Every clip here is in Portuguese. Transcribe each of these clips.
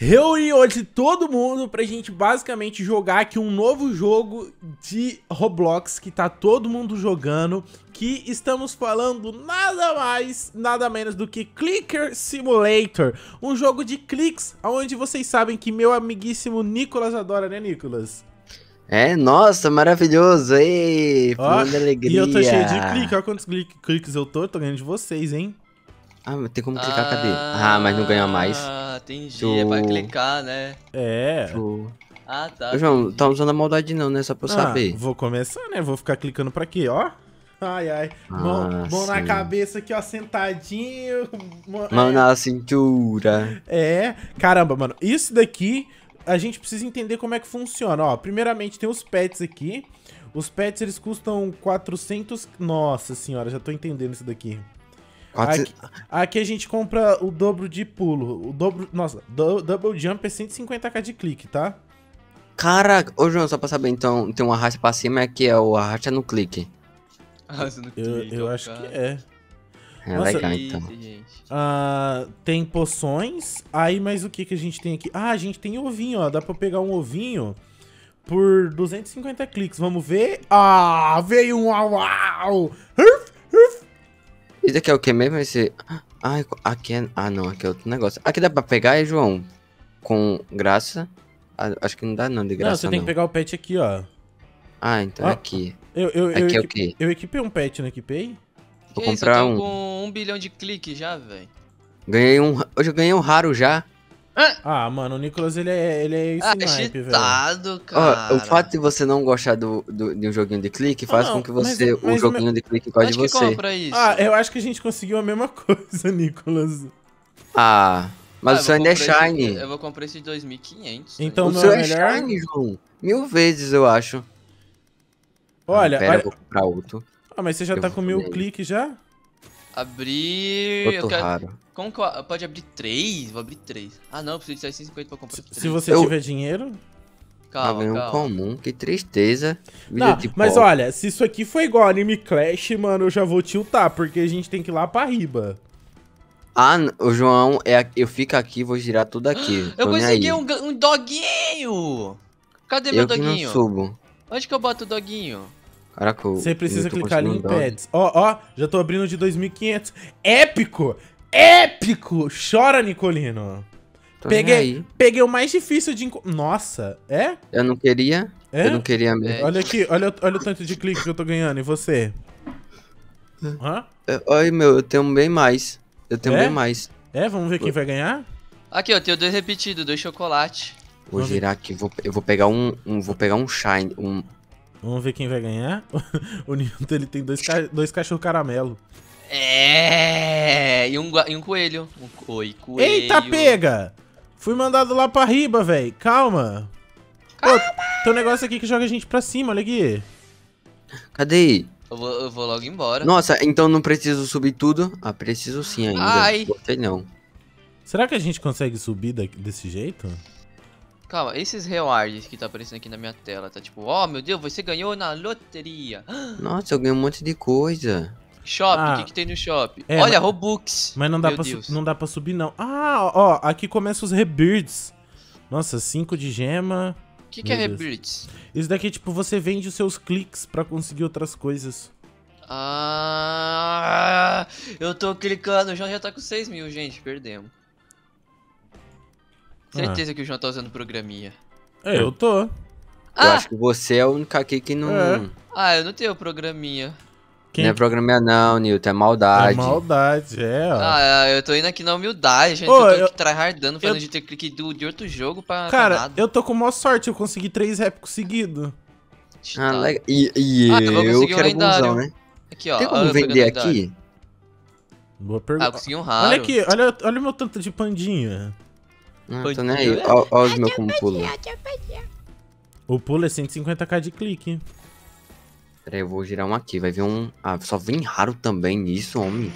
Reuni hoje todo mundo pra gente basicamente jogar aqui um novo jogo de Roblox que tá todo mundo jogando, que estamos falando nada mais, nada menos do que Clicker Simulator, um jogo de cliques, onde vocês sabem que meu amiguíssimo Nicolas adora, né Nicolas? É, nossa, maravilhoso, ei, Ó, alegria. E eu tô cheio de clique, olha quantos clique- cliques eu tô, tô ganhando de vocês, hein? Ah, mas tem como clicar, cadê? Ah, mas não ganha mais. Entendi. Tu- É pra clicar, né? É. Ah, tá. Ô, João, entendi. tá usando a maldade não, né? Só pra eu Ah, saber. vou começar, né? Vou ficar clicando pra quê, ó. Ai, ai. Mão, Ah, mão na cabeça aqui, ó, sentadinho. Mão- Mão na cintura. É, caramba, mano. Isso daqui, a gente precisa entender como é que funciona. Ó, primeiramente tem os pets aqui. Os pets, eles custam 400... Nossa senhora, já tô entendendo isso daqui. Quatro... Aqui, aqui a gente compra o dobro de pulo. O dobro... Nossa, do- double jump é 150k de clique, tá? Caraca, ô João, só pra saber, então, tem um arraste pra cima que é o arraste no clique. Ah, você não Eu, eu acho cara. que é. É Nossa, legal, então. Ah, tem poções. Aí, mas o que que a gente tem aqui? Ah, a gente tem ovinho, ó. Dá pra pegar um ovinho por 250 cliques. Vamos ver. Ah, veio um uau uau. Isso aqui é o que mesmo? Esse... Ai, aqui é... Ah, não, aqui é outro negócio. Aqui dá pra pegar, hein, João? Com graça? Ah, Acho que não dá não, de Não, graça você não. tem que pegar o pet aqui, ó. Ah, então Ó, é aqui. Eu, eu, eu, Aqui é o equipe- quê? eu equipei um pet, não equipei? Vou Que isso, comprar eu tô um. com um bilhão de cliques já, velho. Ganhei um... Hoje eu ganhei um raro já. Ah, mano, o Nicolas, ele é, ele é Ah, snipe, Ó, cara. o fato de você não gostar do, do- de um joguinho de clique faz não, com que mas você, é- mas o joguinho de clique goste de você. Ah, eu acho que a gente conseguiu a mesma coisa, Nicolas. Ah, mas Ah, o seu ainda é comprar esse- Shiny. eu vou comprar esse de 2.500. Então o não seu é é melhor? Shiny, João. Mil vezes, eu acho. Olha, Ah, Pera, olha. eu vou comprar outro. Ah, mas você já eu tá com mil cliques já? Abrir... Outro Eu quero... raro. Como que eu... Pode abrir três? Vou abrir três. Ah, não, preciso de 650 pra comprar Se, três. se você Eu- tiver dinheiro. Ganhei Calma, um calma. comum, que tristeza. Vida Não, de mas pobre. olha, se isso aqui foi igual Anime Clash, mano, eu já vou tiltar, porque a gente tem que ir lá pra riba. Ah, o João, é, eu fico aqui, vou girar tudo aqui. Eu consegui um, um doguinho! Cadê meu Eu que não doguinho? subo. Onde que eu boto o doguinho? Caraca, Você precisa clicar ali em. Pets. Ó, ó, já tô abrindo de 2500. Épico! Épico! Chora, Nicolino. Tô Peguei, peguei o mais difícil de encontrar. Nossa, é? Eu não queria, É? eu não queria mesmo. É. Olha aqui, olha, olha o tanto de clique que eu tô ganhando. E você? Hã? É, Olha, meu, eu tenho bem mais. Eu tenho É? bem mais. É, vamos ver quem vai ganhar? Aqui, eu tenho dois repetidos, dois chocolate. Vou girar aqui, vou, eu vou pegar um, um- vou pegar um shine, um... Vamos ver quem vai ganhar. o Nilton, ele tem dois, ca... dois cachorros caramelo. É, e um, e um coelho. Um co- Oi, coelho. Eita, pega! Fui mandado lá pra riba, velho. Calma. Pô, tem um negócio aqui que joga a gente pra cima, olha aqui. Cadê? Eu vou, eu vou logo embora. Nossa, então não preciso subir tudo? Ah, preciso sim ainda. Ai. Gostei não. Será que a gente consegue subir desse jeito? Calma, esses rewards que tá aparecendo aqui na minha tela, tá tipo, ó, meu Deus, você ganhou na loteria. Nossa, eu ganhei um monte de coisa. Shop, o Ah. que, que tem no shop? É, Olha, mas- Robux. Mas não dá, pra não dá pra subir, não. Ah, ó, aqui começa os rebirds. Nossa, 5 de gema. O que, que é. Rebirths? Isso daqui, tipo, você vende os seus cliques pra conseguir outras coisas. Ah, eu tô clicando, o João já tá com 6 mil, gente, perdemos. Ah. Certeza que o João tá usando programinha. É, eu tô. Eu Ah, acho que você é a única aqui que não... É. ah, eu não tenho programinha. Quem Não é programinha não, Nilton, é é maldade. maldade, é, ó. Ah, eu tô indo aqui na humildade, gente. Ô, eu tô eu- aqui tryhardando, falando eu- de ter clique do, de outro jogo pra, pra Cara, nada. eu tô com maior sorte, eu consegui três répicos seguidos. Ah, Tá. legal. E, e Ah, eu vou eu conseguir um quero lendário. bonzão, né? Aqui, ó. Tem como eu vender aqui? Boa Ah, eu pergunta. consegui um raro. olha aqui, olha, olha o meu tanto de pandinha. Não, tô nem aí. Ó, ó os meus como pulo. O pulo é 150k de clique. Peraí, eu vou girar um aqui. Vai vir um... Ah, só vem raro também nisso, homem.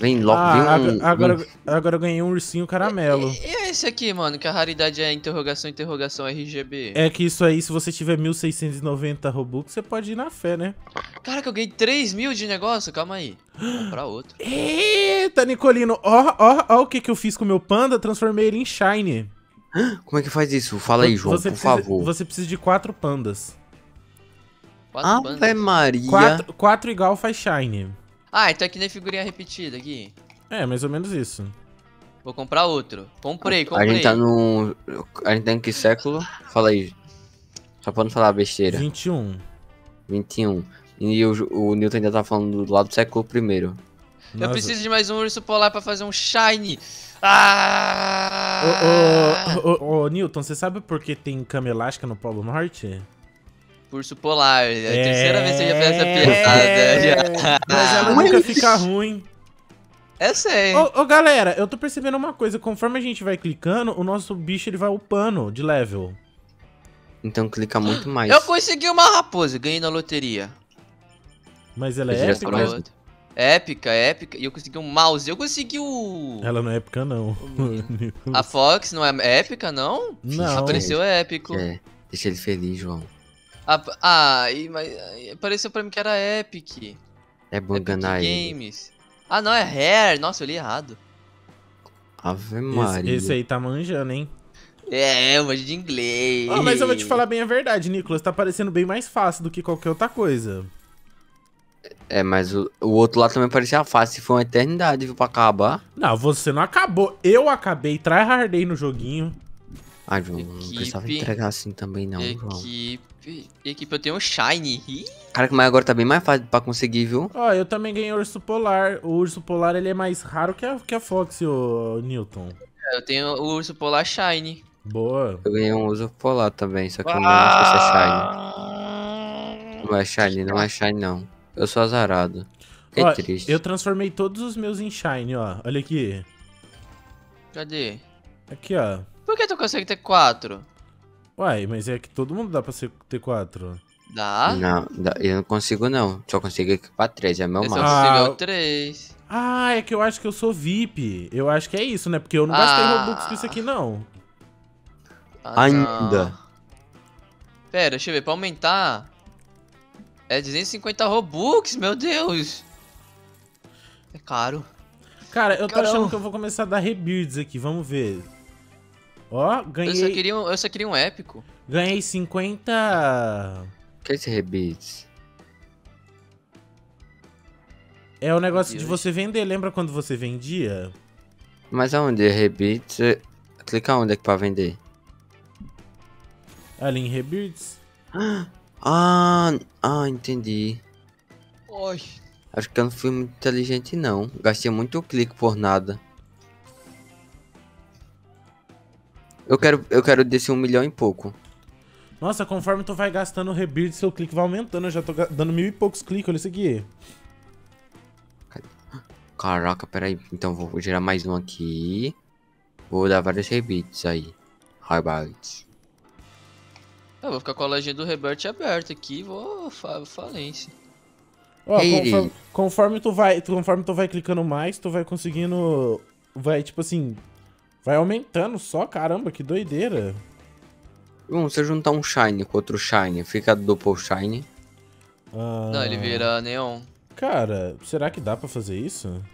Vem logo, Ah, vem um... agora, agora, um- agora eu ganhei um ursinho caramelo. E é esse aqui, mano, que a raridade é interrogação, interrogação RGB. É que isso aí, se você tiver 1690 Robux, você pode ir na fé, né? Caraca, eu ganhei 3 mil de negócio, calma aí. Vou comprar outro. Eita, Nicolino, ó, ó, ó o que que eu fiz com o meu panda, transformei ele em Shine. Como é que faz isso? Fala aí, João, você por precisa, favor. Você precisa de quatro pandas. Quatro Ave bandas. Maria. Quatro, quatro igual faz Shine. Ah, então é que nem figurinha repetida aqui. É, mais ou menos isso. Vou comprar outro. Comprei, A comprei. gente tá no. A gente tá em que século? Fala aí. Só pra não falar besteira. 21. 21. E o, o Newton ainda tá falando do lado do século primeiro. Eu Nossa. preciso de mais um urso polar pra fazer um shine. Ah! Ô, ô, ô, ô, Newton, você sabe por que tem cama elástica no Polo Norte? Urso polar. É a terceira vez que você já fez essa piada. já. Mas ela nunca fica ruim. Eu sei. Ô, ô, galera, eu tô percebendo uma coisa. Conforme a gente vai clicando, o nosso bicho ele vai upando de level. Então clica muito mais. Eu consegui uma raposa, ganhei na loteria. Mas ela é épica. Outra. Épica, épica. E eu consegui um mouse. Eu consegui o. Ela não é épica, não. A Fox não é épica, não? Não. Apareceu épico. É, deixa ele feliz, João. Ah, ah e- mas aí apareceu pra mim que era Epic. É Epic ele. Games. Ah, não, é Rare. Nossa, eu li errado. Ave Esse, Maria. esse aí tá manjando, hein? É, eu manjo de inglês. Ó, mas eu vou te falar bem a verdade, Nicolas. Tá parecendo bem mais fácil do que qualquer outra coisa. É, mas o, o outro lá também parecia fácil. Foi uma eternidade, viu, pra acabar. Não, você não acabou. Eu acabei, tryhardei no joguinho. Ah, João, não Equipe. precisava entregar assim também não, João. Equipe. Equipe, eu tenho um Shine. Ih, Cara, mas agora tá bem mais fácil pra conseguir, viu? Ó, eu também ganhei urso polar. O urso polar ele é mais raro que a, que a Fox, o Newton. Eu tenho o urso polar Shine. Boa. Eu ganhei um uso polar também, só que eu não acho que isso é Shine. Não é Shine, não é Shine não. Eu sou azarado. Que Ó, triste. eu transformei todos os meus em Shine, ó. Olha aqui. Cadê? Aqui, ó. Por que tu consegue ter quatro? Uai, mas é que todo mundo dá pra ser, ter quatro. Dá? Não, dá- eu não consigo não. Só consigo equipar três, é meu máximo. Ah, é três. Ah, é que eu acho que eu sou VIP. Eu acho que é isso, né? Porque eu não gastei Ah. Robux com isso aqui, não. Ah, Ainda. não. Pera, deixa eu ver. Pra aumentar... É 250 Robux, meu Deus. É caro. Cara, eu tô Caramba. achando que eu vou começar a dar rebuilds aqui. Vamos ver. Ó, Eu só, ganhei, queria um, eu só queria um épico. ganhei 50... que é esse rebits? É o negócio de você vender. Lembra quando você vendia? Mas aonde é rebits? É- Clica onde é que pra vender? Ali em rebuilds. Ah, ah, entendi. Ai. Acho que eu não fui muito inteligente não. Gastei muito clique por nada. Eu quero, eu quero descer um milhão e pouco. Nossa, conforme tu vai gastando rebuild, seu clique vai aumentando. Eu já tô dando mil e poucos cliques. Olha isso aqui. Caraca, peraí. Então vou gerar mais um aqui. Vou dar vários rebits aí. Rebits. Eu vou ficar com a lojinha do Rebirth aberta aqui e vou fa falência. Ó, conforme, conforme tu vai, conforme tu vai clicando mais, tu vai conseguindo, vai tipo assim, vai aumentando só, caramba, que doideira. Bom, se eu juntar um Shine com outro Shine, fica Double Shine. Ah, Não, ele vira neon. Cara, será que dá pra fazer isso?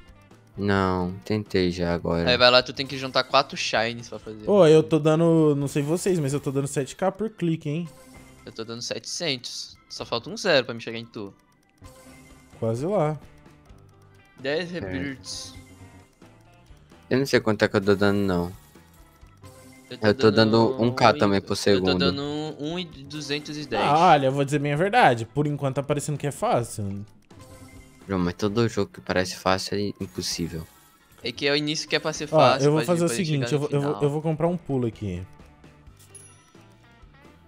Não, tentei já agora. Aí vai lá, tu tem que juntar quatro shines pra fazer. Ô, eu tô dando, não sei vocês, mas eu tô dando 7k por clique, hein? Eu tô dando 700. Só falta um zero pra me chegar em tu. Quase lá. 10 rebirths. Eu não sei quanto é que eu tô dando, não. Eu tô dando 1k e- também por Eu tô segundo. dando 1 e 210. Ah, olha, eu vou dizer bem a verdade. Por enquanto tá parecendo que é fácil. João, mas todo jogo que parece fácil é impossível. É que é o início que é pra ser Ó, fácil. eu vou fazer o seguinte, eu vou, eu, vou, eu vou comprar um pulo aqui.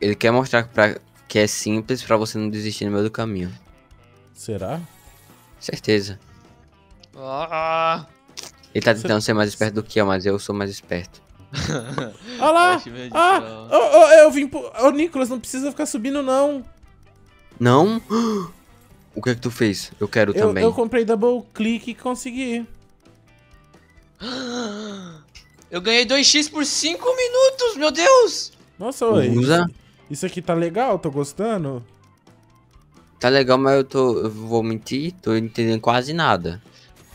Ele quer mostrar pra, que é simples pra você não desistir no meio do caminho. Será? Certeza. Ah! Ele tá tentando ser mais esperto do que eu, mas eu sou mais esperto. Olha lá! Ah! Ô, ô, eu vim pro... Ô, Nicolas, não precisa ficar subindo, não. Não? O que é que tu fez? Eu quero Eu, também. eu comprei double click e consegui. Eu ganhei 2x por 5 minutos, meu Deus! Nossa, oi. Usa. Isso aqui tá legal, tô gostando. Tá legal, mas eu tô. Eu vou mentir, tô entendendo quase nada.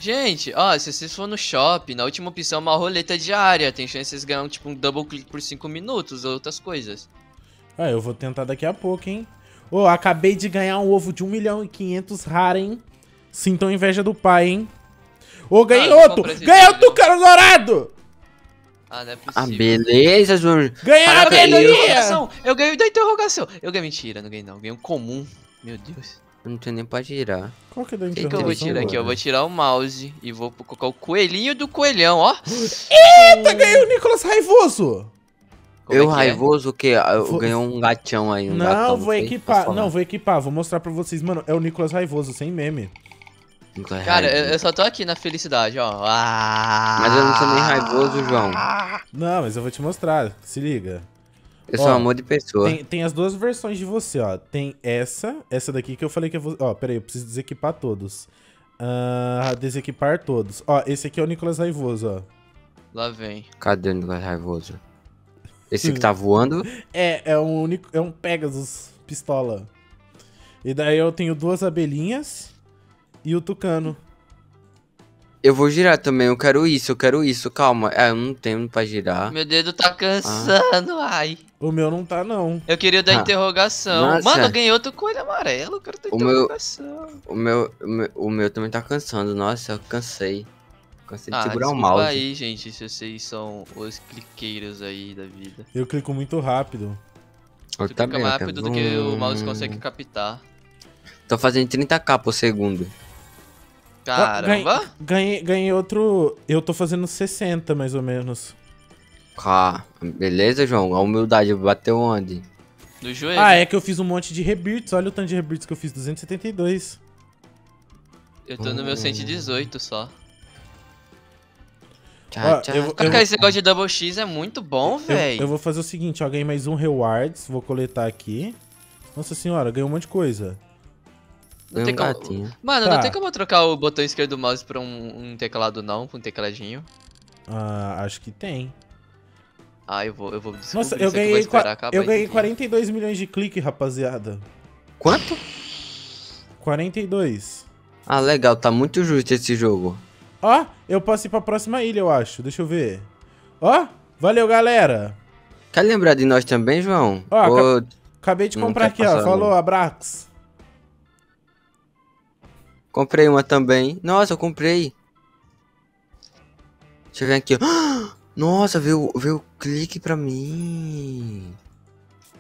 Gente, ó, se vocês for no shopping, na última opção é uma roleta diária. Tem chance de vocês ganhar tipo, um double click por 5 minutos ou outras coisas. Ah, eu vou tentar daqui a pouco, hein? Ô, acabei de ganhar um ovo de 1 milhão e 500 rara, hein? Sintam inveja do pai, hein? Ô, ganhei Ah, outro! Ganhei outro cara dourado! Ah, não é possível. Ah, beleza, João. Ganhei a eu ganhei da abelhinha! interrogação! Eu ganhei da interrogação! Eu ganhei mentira, não ganhei não. Ganhei um comum. Meu Deus. Eu não tenho nem pra girar. Qual que é da O que, que eu vou tirar aqui? Eu vou tirar o mouse e vou colocar o coelhinho do coelhão, ó. Eita, ganhei o Nicolas Raivoso! Como eu é que é? raivoso o quê? Eu Vou- ganhei um gatão aí. Um Não, gatão, vou equipar. Não, vou equipar. Vou mostrar pra vocês. Mano, é o Nicolas Raivoso, sem meme. É Cara, eu, raivoso. eu só tô aqui na felicidade, ó. Ah, Mas eu não sou nem raivoso, João. Não, mas eu vou te mostrar. Se liga. Eu sou Ó, um amor de pessoa. Tem, tem as duas versões de você, ó. Tem essa, essa daqui que eu falei que eu vou. Ó, pera aí, eu preciso desequipar todos. Ah, desequipar todos. Ó, esse aqui é o Nicolas Raivoso, ó. Lá vem. Cadê o Nicolas raivoso? Esse que tá voando? É, é um, é um Pegasus pistola. E daí eu tenho duas abelhinhas e o tucano. Eu vou girar também, eu quero isso, eu quero isso, calma. É, eu não tenho pra girar. Meu dedo tá cansando, ai. O meu não tá, não. Eu queria o da Ah. interrogação. Nossa. Mano, eu ganhei outro coelho amarelo, eu quero da O meu- interrogação. O meu, o meu, o meu também tá cansando, nossa, eu cansei. Cansei de Ah, segurar o mouse. aí, gente, se vocês são os cliqueiros aí da vida. Eu clico muito rápido. Eu Tu clica bem, mais rápido do que o mouse Hum, consegue captar. Tô fazendo 30k por segundo. Ganhei- Caramba! Ganhei, ganhei outro. Eu tô fazendo 60, mais ou menos. Cá, beleza, João? A humildade bateu onde? No joelho. Ah, é que eu fiz um monte de rebirths. Olha o tanto de rebirths que eu fiz, 272. Eu tô no meu Hum. 118 só. Tchau, Ó, eu esse negócio de double X é muito bom, Eu, velho. eu vou fazer o seguinte, ó, ganhei mais um rewards, vou coletar aqui. Nossa senhora, ganhei um monte de coisa. Não tem um como... Mano, Tá. não tem como eu trocar o botão esquerdo do mouse pra um, um teclado não, pra um tecladinho. Ah, acho que tem. Ah, eu vou, eu vou descobrir Nossa, eu ganhei, eu ganhei aqui. 42 milhões de clique, rapaziada. Quanto? 42. Ah, legal, tá muito justo esse jogo. Ó, eu posso ir pra próxima ilha, eu acho. Deixa eu ver. Ó, valeu, galera. Quer lembrar de nós também, João? Ó, Ô, Acabei de comprar aqui, ó. Falou, não. Abrax. Comprei uma também. Nossa, eu comprei. Deixa eu ver aqui. Nossa, veio, veio clique pra mim.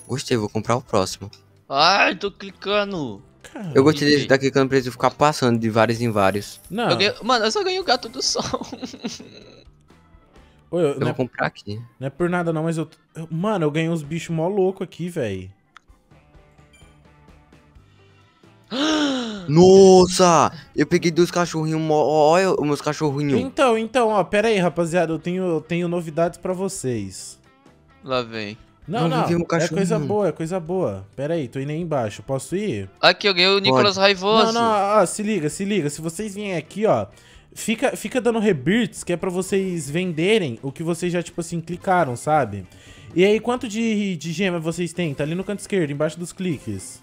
Gostei, vou comprar o próximo. Ai, tô clicando. Cara, Eu gostei desse daqui que eu não preciso ficar passando de vários em vários. Não, Eu ganhei- Mano, eu só ganhei o gato do sol. Ô, eu- Eu vou é, comprar aqui. não é por nada não, mas eu... eu- Mano, eu ganhei uns bichos mó louco aqui, velho. Nossa! Eu peguei dois cachorrinhos. Olha os meus cachorrinhos. Então, então, ó, pera aí, rapaziada. Eu tenho, eu tenho novidades pra vocês. Lá vem. Não, Não não, um é coisa boa, é coisa boa. Pera aí, tô indo aí embaixo. Posso ir? Aqui, eu ganhei o Nicolas Raivoso. Não, não, ó, se liga, se liga. Se vocês vierem aqui, ó, fica, fica dando rebirths, que é pra vocês venderem o que vocês já, tipo assim, clicaram, sabe? E aí, quanto de, de gema vocês têm? Tá ali no canto esquerdo, embaixo dos cliques.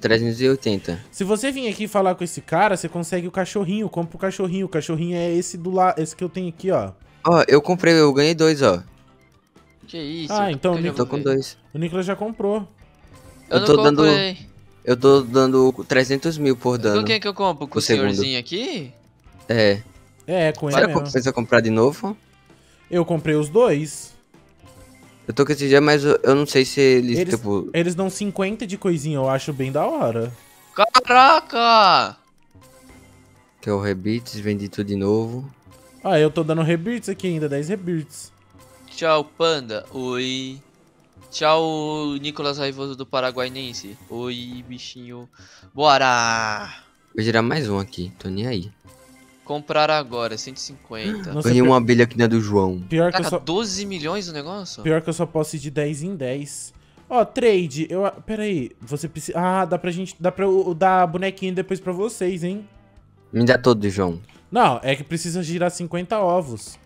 380. Se você vir aqui falar com esse cara, você consegue o cachorrinho, compra o cachorrinho. O cachorrinho é esse do lado, esse que eu tenho aqui, ó. Ó, eu comprei, eu ganhei dois, ó. Que isso? Ah, então, eu Tô com dois. O Nicolas já comprou. Eu, Eu não tô dando-. Eu tô dando 300 mil por Com dano. quem que eu compro? Com o senhorzinho aqui? É. É, com ele Será que mesmo. compensa comprar de novo? Eu comprei os dois. Eu tô com esse dia, mas eu, eu não sei se eles, Eles- tipo... Eles dão 50 de coisinha, eu acho bem da hora. Caraca! Que é o Rebits, vendi tudo de novo. Ah, eu tô dando rebirths aqui ainda, 10 rebirths. Tchau, panda. Oi. Tchau, Nicolas Raivoso do Paraguainense. Oi, bichinho. Bora! Vou girar mais um aqui, tô nem aí. Comprar agora, 150. Nossa, Ganhei uma abelha aqui na do João. pior que eu só, 12 milhões o negócio? pior que eu só posso ir de 10 em 10. Ó, trade, eu... Pera aí, você precisa... Ah, dá pra gente... Dá pra eu dar bonequinho depois pra vocês, hein? Me dá todo, João. Não, é que precisa girar 50 ovos.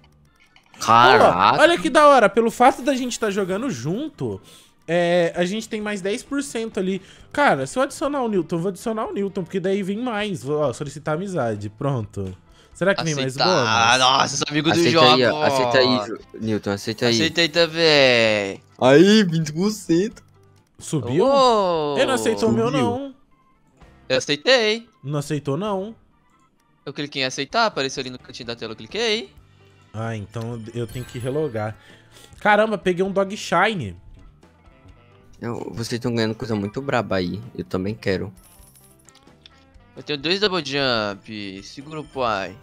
Caraca. olha que da hora, pelo fato da gente estar jogando junto, é, a gente tem mais 10% ali. Cara, se eu adicionar o Newton, eu vou adicionar o Newton, porque daí vem mais. Vou ó, solicitar amizade. Pronto. Será que vem mais Aceitar. Ah, nossa, sou amigo do Aceita jogo. aí, ó. Aceita aí, Ju- Newton, aceita aí. Aceita aí também. Aí, 20%. Subiu? Oh, Ele não aceitou o meu, não. Eu aceitei. Não aceitou, não. Eu cliquei em aceitar, apareceu ali no cantinho da tela, eu cliquei. Ah, então eu tenho que relogar. Caramba, peguei um Dog Shine. Eu- vocês estão ganhando coisa muito braba aí. Eu também quero. Eu tenho dois double jump. Segura o pai.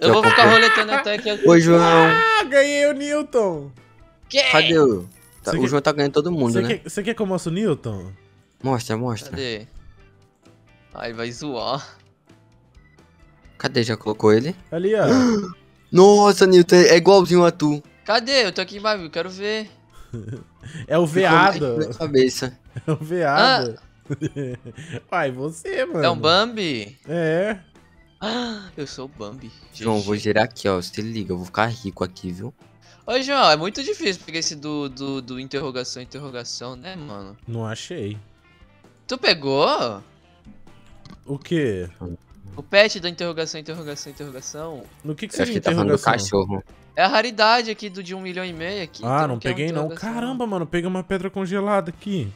Eu vou ficar roletando até que... Oi, João. Ah, ganhei o Newton. Que? Cadê o... Tá- o quer- João tá ganhando todo mundo, Você né? quer, você quer que eu mostre o Newton? Mostra, mostra. Cadê? Ai, vai zoar. Cadê? Já colocou ele? Ali, ó. Nossa, Newton, é igualzinho a tu. Cadê? Eu tô aqui embaixo, eu quero ver. É o veado. Na cabeça. É o veado. Uai, você, mano. É um Bambi? É. Ah, eu sou o Bambi. João, vou girar aqui, ó. Se liga, eu vou ficar rico aqui, viu? Ô, João, é muito difícil pegar esse do, do, do interrogação, interrogação, né, mano? Não achei. Tu pegou? O quê? O pet da interrogação, interrogação, interrogação? No que, que seria tá falando do interrogação? cachorro. É a raridade aqui do de um milhão e meio aqui. Ah, então não peguei não. Caramba, mano, peguei uma pedra congelada aqui.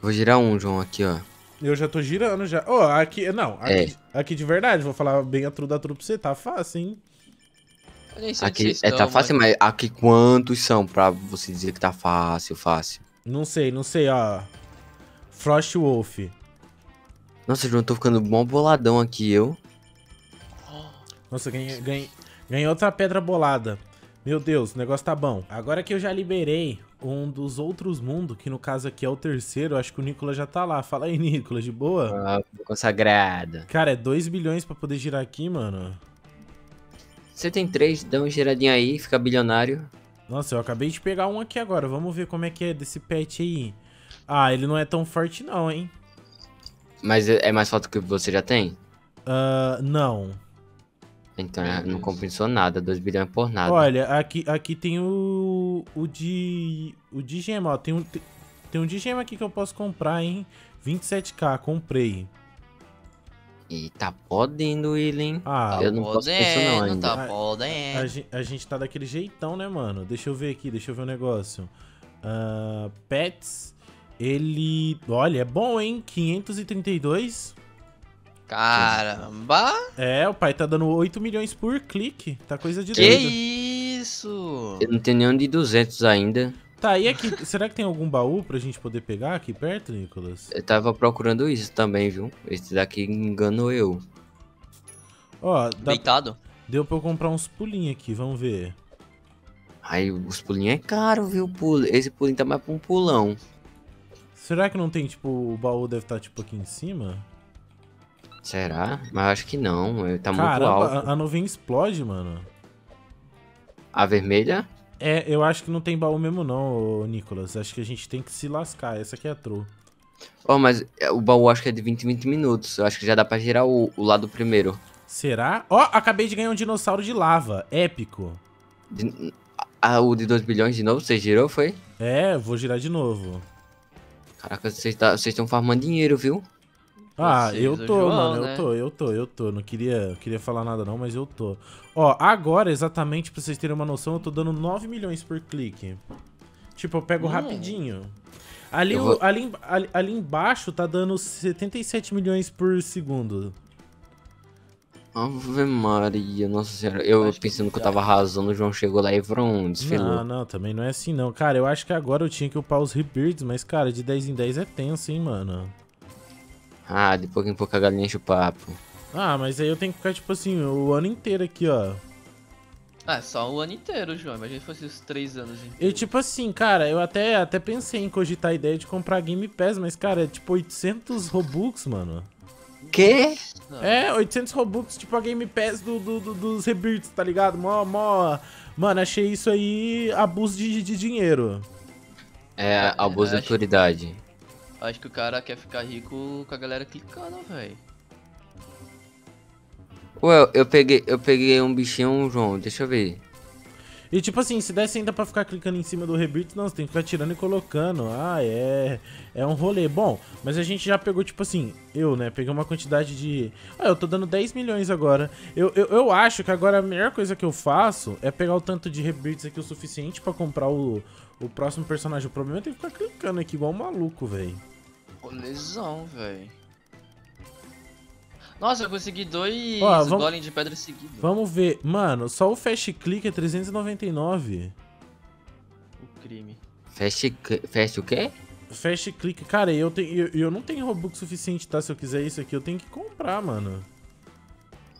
Vou girar um, João, aqui, ó. Eu já tô girando já. Ó, aqui. Não, aqui, É. aqui de verdade, vou falar bem a tru da tru pra você, tá fácil, hein? Aqui é, tá fácil, mas aqui quantos são pra você dizer que tá fácil, fácil? Não sei, não sei, ó. Frost Wolf. Nossa, João, eu tô ficando bom boladão aqui, eu. Nossa, ganhei, ganhei, ganhei outra pedra bolada. Meu Deus, o negócio tá bom. Agora que eu já liberei um dos outros mundos, que no caso aqui é o terceiro, acho que o Nicolas já tá lá. Fala aí, Nicolas, de boa? Ah, consagrada. Cara, é 2 bilhões pra poder girar aqui, mano. Você tem três, dá uma giradinha aí, fica bilionário. Nossa, eu acabei de pegar um aqui agora. Vamos ver como é que é desse pet aí. Ah, ele não é tão forte não, hein? Mas é é mais foto que você já tem? Ah, não. Então é, não compensou nada, 2 bilhões por nada. Olha, aqui, aqui tem o. O de. O de gema, ó. Tem um, tem, tem um de gema aqui que eu posso comprar, hein? 27k, comprei. E tá podendo ele, hein? Ah, Eu não posso com isso não ainda. Tá A- podendo. a, gen- a gente tá daquele jeitão, né, mano? Deixa eu ver aqui, deixa eu ver o negócio. Ah, pets. Ele. Olha, é bom, hein? 532. Caramba! É, o pai tá dando 8 milhões por clique. Tá coisa de Que doido. isso? Eu não tenho nenhum de 200 ainda. Tá, e aqui, será que tem algum baú pra gente poder pegar aqui perto, Nicolas? Eu tava procurando isso também, viu? Esse daqui enganou eu. Ó, dá- Deitado? deu pra eu comprar uns pulinhos aqui, vamos ver. Aí os pulinhos é caro, viu? Pulo. Esse pulinho tá mais pra um pulão. Será que não tem, tipo, o baú deve estar, tipo, aqui em cima? Será? Mas eu acho que não. Ele tá muito Caramba, alto. a, a nuvem explode, mano. A vermelha? É, eu acho que não tem baú mesmo não, Nicolas. Acho que a gente tem que se lascar. Essa aqui é a true. Oh, mas é, o baú acho que é de 20 20 minutos. Eu acho que já dá pra girar o, o lado primeiro. Será? Ó, acabei de ganhar um dinossauro de lava. Épico. De- ah, o de 2 bilhões de novo, você girou, foi? É, vou girar de novo. Caraca, vocês tá- vocês estão farmando dinheiro, viu? Ah, Vocês, eu tô, João, mano, né? eu tô, eu tô, eu tô. Não queria, queria falar nada não, mas eu tô. Ó, agora, exatamente, pra vocês terem uma noção, eu tô dando 9 milhões por clique. Tipo, eu pego Hum. rapidinho. Ali, Eu vou- ali, ali, ali embaixo tá dando 77 milhões por segundo. Ave Maria, nossa senhora. Eu Acho que pensando que eu já. tava arrasando, o João chegou lá e vrum, desfilou. Não, não, também não é assim não. Cara, eu acho que agora eu tinha que upar os rebirds, mas, cara, de 10 em 10 é tenso, hein, mano. Ah, de pouco em pouco a galinha enche o papo. Ah, mas aí eu tenho que ficar, tipo assim, o ano inteiro aqui, ó. Ah, só o ano inteiro, João. Imagina se fosse os três anos E inteiros. tipo assim, cara, eu até, até pensei em cogitar a ideia de comprar Game Pass, mas, cara, é tipo 800 Robux, mano. Quê? Não. É, 800 Robux, tipo a Game Pass do, do- do- dos Rebirths, tá ligado? Mó, mó... Mano, achei isso aí abuso de, de dinheiro. É, abuso de acho- autoridade. Acho que o cara quer ficar rico com a galera clicando, velho. Ué, eu peguei, eu peguei um bichinho, João, deixa eu ver. E tipo assim, se desse ainda pra ficar clicando em cima do Rebirth, não, você tem que ficar tirando e colocando. Ah, é. É um rolê. Bom, mas a gente já pegou, tipo assim, eu, né? Peguei uma quantidade de. Ah, eu tô dando 10 milhões agora. Eu, eu, eu acho que agora a melhor coisa que eu faço é pegar o tanto de Rebirths aqui o suficiente pra comprar o, o próximo personagem. O problema é ter que ficar clicando aqui igual um maluco, velho. Rolezão, velho. Nossa, eu consegui dois Ó, vamos- golem de pedra seguidos. Vamos ver. Mano, só o Fast Click é 399. O crime. Fast, fast o quê? Fast Click, cara, eu, tenho, eu, eu não tenho Robux suficiente, tá? Se eu quiser isso aqui, eu tenho que comprar, mano.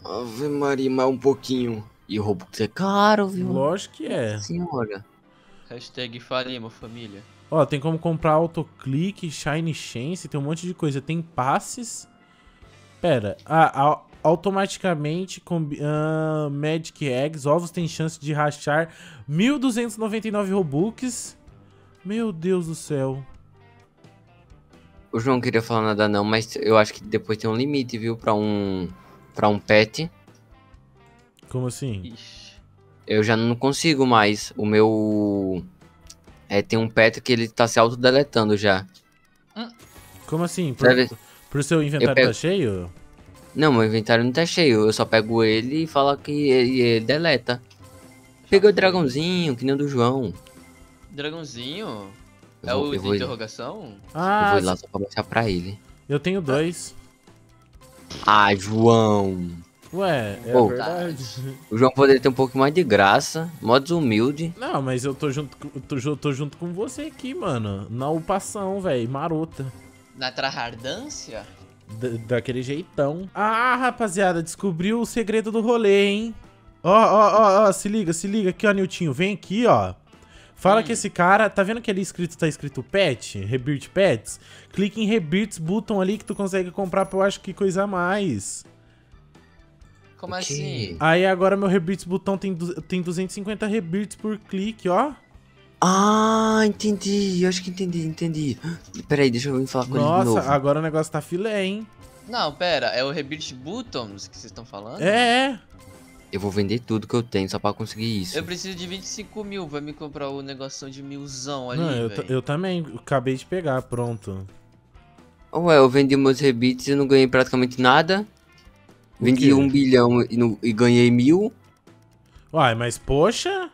Ave Maria, mais um pouquinho. E o Robux é caro, viu? Lógico que é. Senhora. Hashtag falimos, família. Ó, tem como comprar autoclick, shiny chance, tem um monte de coisa. Tem passes. Pera, ah, au- automaticamente combi- ah, Magic Eggs, ovos tem chance de rachar 1299 Robux. Meu Deus do céu. O João não queria falar nada não, mas eu acho que depois tem um limite, viu? Pra um. Pra um pet. Como assim? Ixi. Eu já não consigo mais. O meu. É, tem um pet que ele tá se autodeletando já. Como assim? Por, por seu inventário pego- tá cheio? Não, meu inventário não tá cheio. Eu só pego ele e falo que ele, ele deleta. Peguei o dragãozinho, que nem o do João. Dragãozinho? Eu é vou- o eu de vou- interrogação? Eu Ah, vou ir lá só pra mostrar pra ele. eu tenho dois. Ah, João. Ué, é Pô. verdade. O João poderia ter um pouco mais de graça. Modos humilde. Não, mas eu tô junto, eu tô, tô junto com você aqui, mano. Na upação, velho. Marota. Na trahardância? Da- daquele jeitão. Ah, rapaziada, descobriu o segredo do rolê, hein? Ó, ó, ó, ó, se liga, se liga aqui, ó, Niltinho. Vem aqui, ó. Fala Hum. que esse cara, tá vendo que ali escrito, tá escrito pet? Rebirth Pets? Clique em Rebirths button ali que tu consegue comprar pra eu acho que coisa a mais. Como assim? Aí agora meu Rebirths botão tem, tem 250 Rebirths por clique, ó. Ah, entendi. Eu acho que entendi, entendi. Peraí, deixa eu vir falar com ele de Nossa, novo. agora o negócio tá filé, hein? Não, pera, é o Rebirth Buttons que vocês estão falando? É, é. Eu vou vender tudo que eu tenho só pra conseguir isso. Eu preciso de 25 mil, vai me comprar o negocinho de milzão ali, Não, eu, eu também acabei de pegar, pronto. Ué, eu vendi meus rebits e não ganhei praticamente nada. Vendi um bilhão e, não- e ganhei mil. Uai, mas poxa.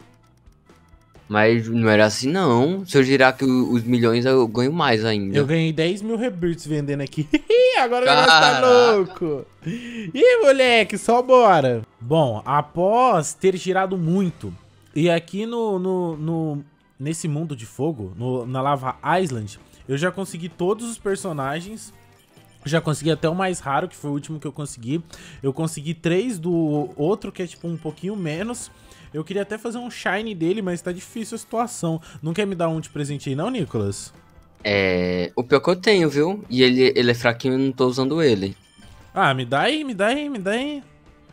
Mas não era assim não. Se eu girar o- os milhões, eu ganho mais ainda. Eu ganhei 10 mil rebirths vendendo aqui. Agora o negócio tá louco. Ih, moleque, só bora. Bom, após ter girado muito, e aqui no, no, no- nesse mundo de fogo, no- na Lava Island, eu já consegui todos os personagens. Já consegui até o mais raro, que foi o último que eu consegui. Eu consegui três do outro, que é tipo um pouquinho menos. Eu queria até fazer um shine dele, mas tá difícil a situação. Não quer me dar um de presente aí não, Nicolas? É. O pior que eu tenho, viu? E ele, ele é fraquinho e eu não tô usando ele. Ah, me dá aí, me dá aí, me dá aí.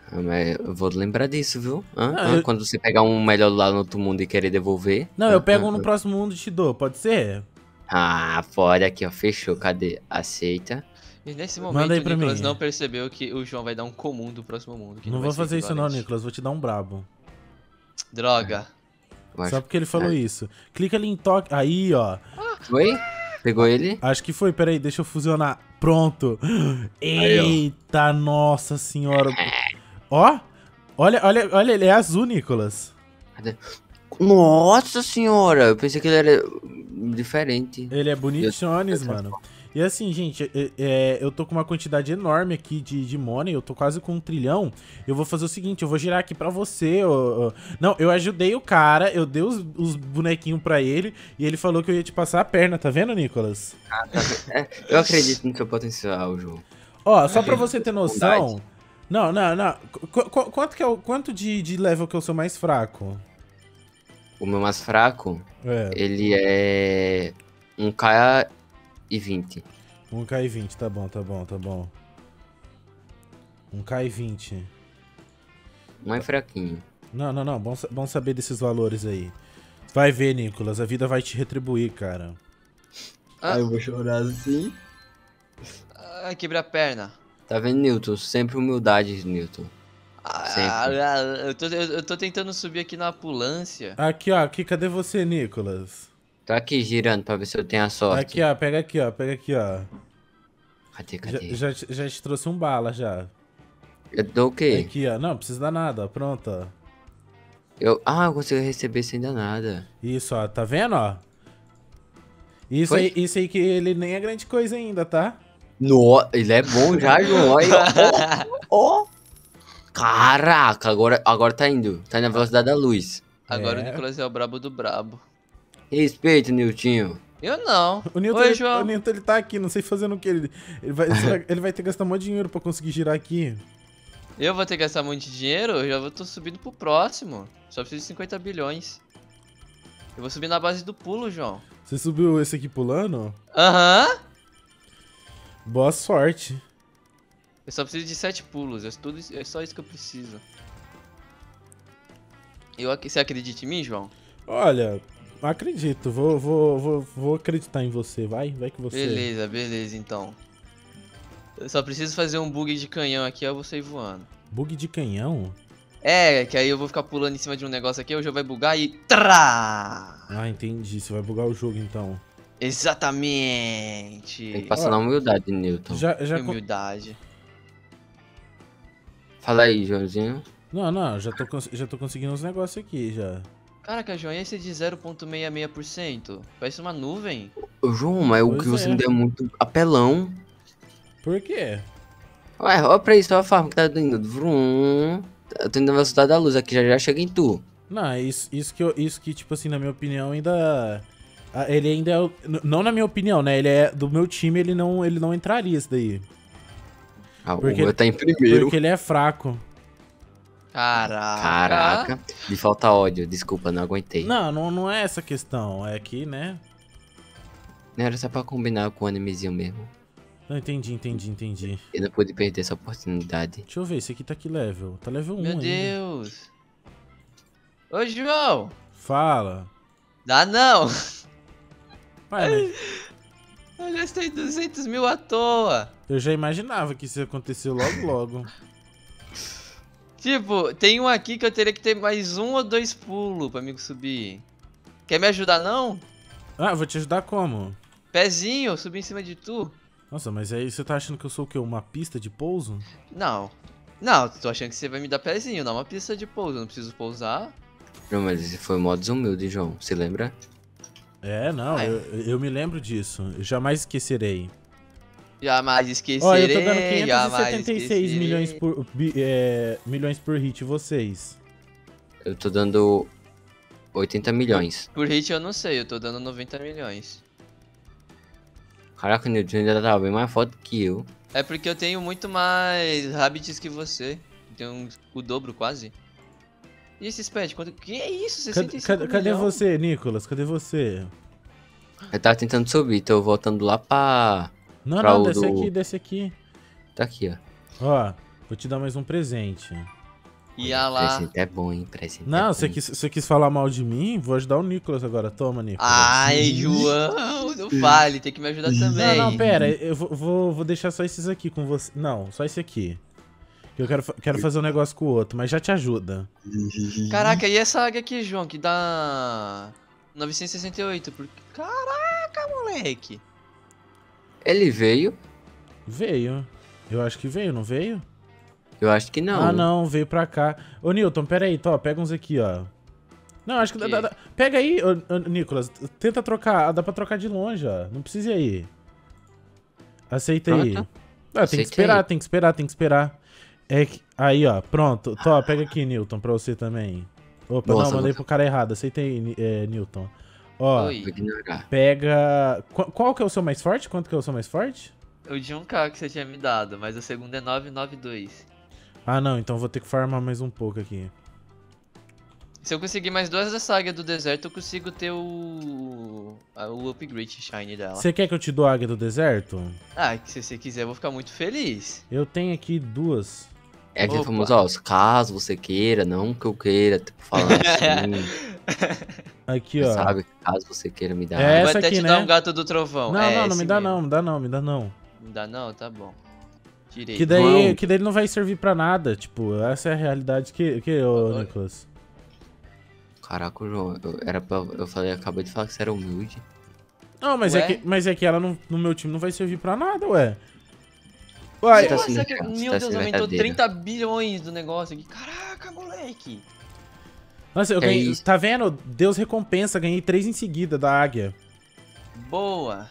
Ah, Mas eu vou lembrar disso, viu? Ah, eu- Quando você pegar um melhor lá no outro mundo e querer devolver. Não, eu pego um no próximo mundo e te dou, pode ser? Ah, fora aqui, ó. Fechou. Cadê? Aceita. E nesse Manda momento aí o pra Nicolas mim. não percebeu que o João vai dar um comum do próximo mundo. que não vai vou fazer isso não. Nicolas, vou te dar um brabo. Droga. Acho- Só porque ele falou isso. Clica ali em toque. Aí, ó. Foi? Pegou ele? Acho que foi, peraí, deixa eu fusionar. Pronto. Aí. Eita, nossa senhora. Ó, olha, olha, olha, ele é azul, Nicolas. Nossa senhora! Eu pensei que ele era diferente. Ele é bonichones, mano. E assim, gente, é- é, eu tô com uma quantidade enorme aqui de, de money, eu tô quase com um trilhão. Eu vou fazer o seguinte, eu vou girar aqui pra você. ô- ô. Não, eu ajudei o cara, eu dei os, os bonequinhos pra ele e ele falou que eu ia te passar a perna, tá vendo, Nicolas? É, eu acredito no seu potencial, João. Ó, só pra você ter noção. Não, não, não. Qu- qu- quanto, que é o, quanto de, de level que eu sou mais fraco? O meu mais fraco, É, ele é um K e 20. 1k e 20, tá bom, tá bom, tá bom. 1k e 20. Mais fraquinho. Não, não, não. Bom, bom saber desses valores aí. Vai ver, Nicolas. A vida vai te retribuir, cara. Ah. eu vou chorar assim. Ai, quebrei a perna. Tá vendo, Newton? Sempre humildade, Newton. Ah, eu, tô, eu, eu tô tentando subir aqui na ambulância. Aqui, ó. Aqui, cadê você, Nicolas? Tô aqui girando pra ver se eu tenho a sorte. Aqui, ó. Pega aqui, ó. Pega aqui, ó. Cadê, Já, cadê? já, te- já te trouxe um bala, já. Eu dou o quê? Aqui, ó. Não, precisa dar nada, ó. Pronto, ó. Eu... Ah, eu consigo receber sem dar nada. Isso, ó. Tá vendo, ó? Isso Foi? aí, isso aí que ele nem é grande coisa ainda, tá? No, ele é bom já, João. Olha, ó. ó. Caraca, agora, agora tá indo. Tá na velocidade da luz. Agora É. o Nicolas é o brabo do brabo. Respeito, Niltinho. Eu não. O Newton, Oi, ele, João. o Newton, ele tá aqui, não sei fazendo o que. Ele, ele, vai, ele vai ter que gastar muito dinheiro pra conseguir girar aqui. Eu vou ter que gastar muito dinheiro, eu já vou tô subindo pro próximo. Só preciso de 50 bilhões. Eu vou subir na base do pulo, João. Você subiu esse aqui pulando? Aham. Boa sorte. Eu só preciso de 7 pulos, é, tudo, é só isso que eu preciso. Eu, você acredita em mim, João? Olha, acredito. Vou, vou, vou, vou acreditar em você. Vai, vai que você. Beleza, beleza, então. Eu só preciso fazer um bug de canhão aqui, eu vou sair voando. Bug de canhão? É, que aí eu vou ficar pulando em cima de um negócio aqui, o jogo vai bugar e... Trá! Ah, entendi. Você vai bugar o jogo então. Exatamente. Tem que passar na humildade, Newton. Já, já. Humildade. Fala aí, Joãozinho. Não, não, já tô, já tô conseguindo uns negócios aqui já. Caraca, João, e esse de 0.66%? Parece uma nuvem. Ô, João, mas o Pois que você é. me deu é muito apelão. Por quê? Ué, olha pra isso, olha a forma que tá indo. Vrum. Eu tô indo na velocidade da luz aqui, já já chega em tu. Não, é isso, isso, que eu, isso que, tipo assim, na minha opinião, ainda. ah, Ele ainda é. o- Não na minha opinião, né? Ele é do meu time, ele não, ele não entraria esse daí. Ah, Porque- o tá em primeiro. Porque ele é fraco. Caraca. Caraca, de falta ódio, desculpa, não aguentei. Não, não, não é essa questão. É que, né? Não era só pra combinar com o animezinho mesmo. Não, entendi, entendi, entendi. Eu não pude perder essa oportunidade. Deixa eu ver, esse aqui tá que level? Tá level 1 Meu ainda. Deus. Ô, João. Fala. Dá não. Vai, mas Eu gastei 200 mil à toa. eu já imaginava que isso ia acontecer logo, logo. Tipo, tem um aqui que eu teria que ter mais um ou dois pulos pra me subir. Quer me ajudar não? Ah, vou te ajudar como? Pezinho, eu subi em cima de tu. Nossa, mas aí você tá achando que eu sou o quê? Uma pista de pouso? Não. Não, tô achando que você vai me dar pezinho, não uma pista de pouso. Eu não preciso pousar. Não, mas esse foi modo desumilde, João. Se lembra? É, não, eu, eu me lembro disso. Eu jamais esquecerei. Jamais esquecerei. Ó, eu tô dando jamais 576 esquecerei. milhões por, é, milhões por hit, e vocês? Eu tô dando 80 milhões. Por hit eu não sei, eu tô dando 90 milhões. Caraca, o Nilton ainda tá bem mais forte que eu. É porque eu tenho muito mais habits que você. Tenho um- o dobro quase. E esses pets? Quanto... Que é isso? Cadê, 65 cadê, cadê você, Nicolas? Cadê você? Eu tava tentando subir, tô voltando lá pra. Não, Pra não, desce do- aqui, desce aqui. Tá aqui, ó. Ó, vou te dar mais um presente. Ia lá. Presente é bom, hein? Presente. é Não, bom. você quis, você quis falar mal de mim? Vou ajudar o Nicolas agora. Toma, Nicolas. Ai, João, não fale, tem que me ajudar também. Não, não, pera. Eu vou, vou, vou deixar só esses aqui com você. Não, só esse aqui. Que Eu quero, quero fazer um negócio com o outro, mas já te ajuda. Caraca, e essa águia aqui, João, que dá 968? Por... Caraca, moleque. Ele veio? Veio. Eu acho que veio, não veio? Eu acho que não. Ah, não, veio pra cá. Ô, Newton, pera aí, Tó, pega uns aqui, ó. Não, acho que dá, dá- Pega aí, ô, ô, Nicolas. Tenta trocar. Dá pra trocar de longe, ó. Não precisa ir aí. Aceita aí. Ah, tem que esperar, tem que esperar, tem que esperar. É que... Aí, ó, pronto. Tó, pega aqui, Newton, pra você também. Opa, Nossa, não, mandei pro cara errado. Aceita aí, é, Newton. Ó, Oi. Pega... Qu- Qual que é o seu mais forte? Quanto que é o seu mais forte? O de 1k que você tinha me dado, mas o segundo é 992. Ah, não, então vou ter que farmar mais um pouco aqui. Se eu conseguir mais duas da saga do deserto, eu consigo ter o. a- o upgrade shine dela. Você quer que eu te dou a águia do deserto? Ah, que se você quiser, eu vou ficar muito feliz. Eu tenho aqui duas. É aquele Opa. famoso, ó, caso você queira, não que eu queira, tipo, falando assim, Aqui, ó. sabe? Caso você queira me dar. É, vou essa até aqui, te né? dar um gato do trovão. Não, é não, não me dá mesmo. não, me dá não, me dá não. Não dá não? Tá bom. Tirei. Que daí, João. que daí ele não vai servir pra nada. Tipo, essa é a realidade que, que ô, Oi. Nicolas. Caraca, João, eu, era pra, eu falei, acabei de falar que você era humilde. Não, mas é que, mas é que ela não, no meu time não vai servir pra nada, ué. Uai, tá Nossa, sendo- que- meu tá Deus, aumentou verdadeira. 30 bilhões do negócio aqui. Caraca, moleque. Nossa, eu É ganhei. isso. Tá vendo? Deus recompensa, ganhei três em seguida da águia. Boa.